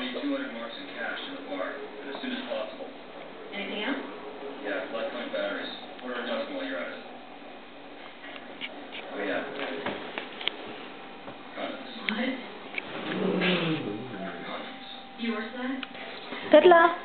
200 marks in cash in the bar, and as soon as possible. Anything else? Yeah, blood point batteries. Order a dozen while you're at it. Oh yeah. Condoms. What? Condoms. Your side? luck.